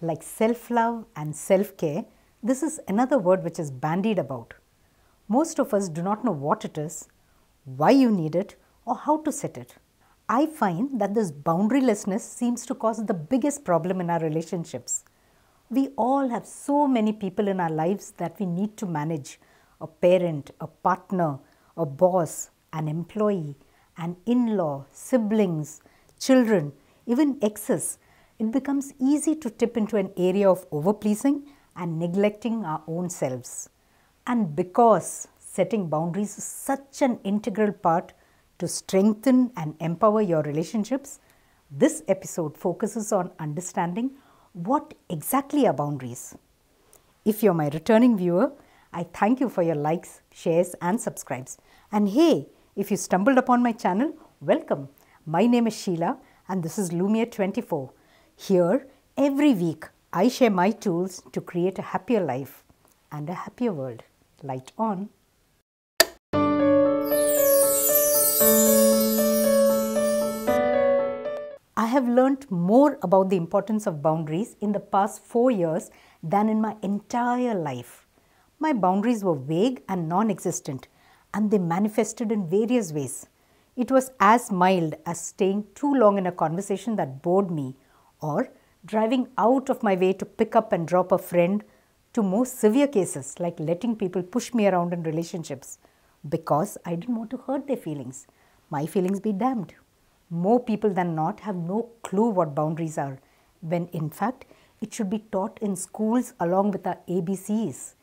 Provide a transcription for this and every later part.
Like self love and self care, this is another word which is bandied about. Most of us do not know what it is, why you need it, or how to set it. I find that this boundarylessness seems to cause the biggest problem in our relationships. We all have so many people in our lives that we need to manage a parent, a partner, a boss, an employee, an in law, siblings, children, even exes. It becomes easy to tip into an area of overpleasing and neglecting our own selves. And because setting boundaries is such an integral part to strengthen and empower your relationships, this episode focuses on understanding what exactly are boundaries. If you're my returning viewer, I thank you for your likes, shares, and subscribes. And hey, if you stumbled upon my channel, welcome. My name is Sheila, and this is Lumiere 24. Here, every week, I share my tools to create a happier life and a happier world. Light on. I have learnt more about the importance of boundaries in the past four years than in my entire life. My boundaries were vague and non existent, and they manifested in various ways. It was as mild as staying too long in a conversation that bored me, or driving out of my way to pick up and drop a friend, to more severe cases like letting people push me around in relationships because I didn't want to hurt their feelings. My feelings be damned. More people than not have no clue what boundaries are, when in fact it should be taught in schools along with our ABCs.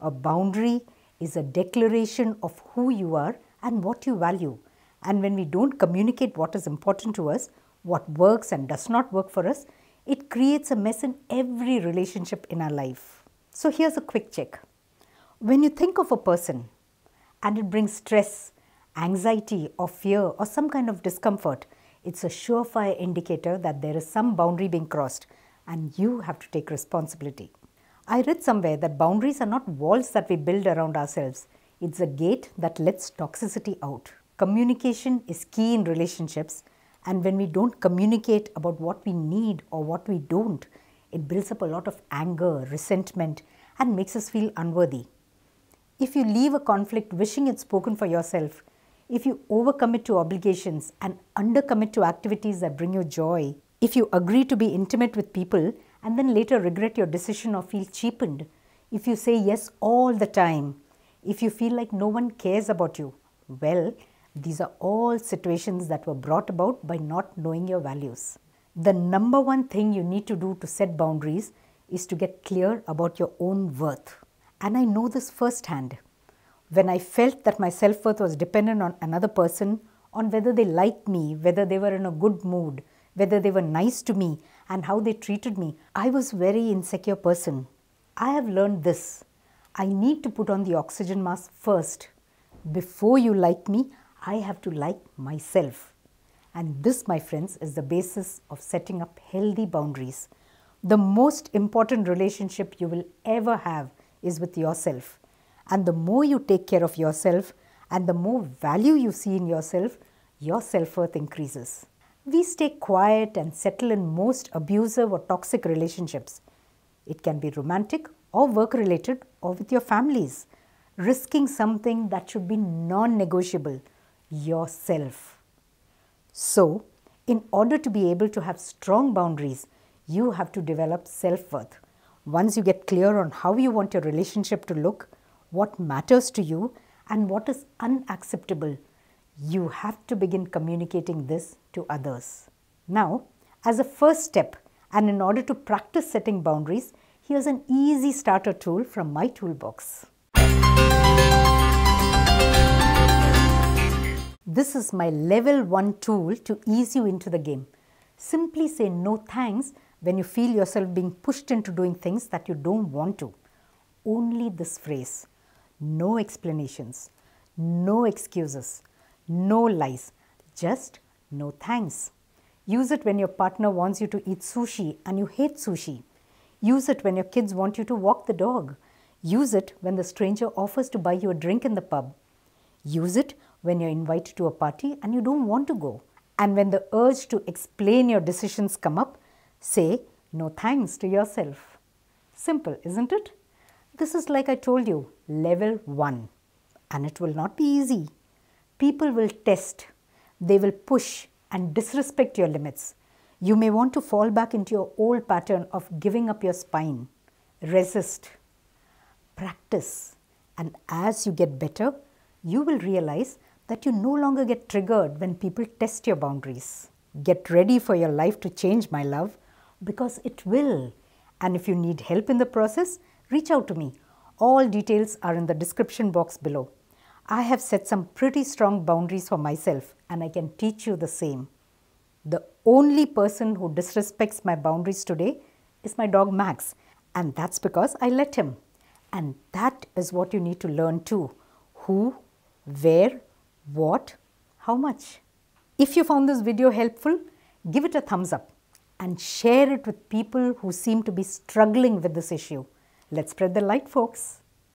A boundary is a declaration of who you are and what you value. And when we don't communicate what is important to us, what works and does not work for us, it creates a mess in every relationship in our life. So here's a quick check. When you think of a person and it brings stress, anxiety, or fear, or some kind of discomfort, it's a surefire indicator that there is some boundary being crossed and you have to take responsibility. I read somewhere that boundaries are not walls that we build around ourselves, it's a gate that lets toxicity out. Communication is key in relationships, and when we don't communicate about what we need or what we don't, it builds up a lot of anger, resentment, and makes us feel unworthy. If you leave a conflict wishing it spoken for yourself, if you overcommit to obligations and undercommit to activities that bring you joy, if you agree to be intimate with people and then later regret your decision or feel cheapened, if you say yes all the time, if you feel like no one cares about you, well, these are all situations that were brought about by not knowing your values. The number one thing you need to do to set boundaries is to get clear about your own worth. And I know this firsthand. When I felt that my self worth was dependent on another person, on whether they liked me, whether they were in a good mood, whether they were nice to me, and how they treated me, I was a very insecure person. I have learned this. I need to put on the oxygen mask first. Before you like me, I have to like myself. And this, my friends, is the basis of setting up healthy boundaries. The most important relationship you will ever have is with yourself. And the more you take care of yourself and the more value you see in yourself, your self worth increases. We stay quiet and settle in most abusive or toxic relationships. It can be romantic or work related or with your families, risking something that should be non negotiable yourself. So, in order to be able to have strong boundaries, you have to develop self worth. Once you get clear on how you want your relationship to look, what matters to you, and what is unacceptable, you have to begin communicating this to others. Now, as a first step, and in order to practice setting boundaries, here's an easy starter tool from my toolbox. This is my level 1 tool to ease you into the game. Simply say no thanks when you feel yourself being pushed into doing things that you don't want to. Only this phrase no explanations, no excuses, no lies, just no thanks. Use it when your partner wants you to eat sushi and you hate sushi. Use it when your kids want you to walk the dog. Use it when the stranger offers to buy you a drink in the pub. Use it when you're invited to a party and you don't want to go. And when the urge to explain your decisions come up, say, no thanks to yourself. Simple, isn't it? This is like I told you, level 1. And it will not be easy. People will test, they will push and disrespect your limits. You may want to fall back into your old pattern of giving up your spine. Resist, practice, and as you get better, you will realize that you no longer get triggered when people test your boundaries. Get ready for your life to change, my love, because it will. And if you need help in the process, reach out to me. All details are in the description box below. I have set some pretty strong boundaries for myself and I can teach you the same. The only person who disrespects my boundaries today is my dog Max, and that's because I let him. And that is what you need to learn too who, where, what, how much. If you found this video helpful, give it a thumbs up and share it with people who seem to be struggling with this issue. Let's spread the light, folks.